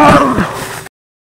Arr!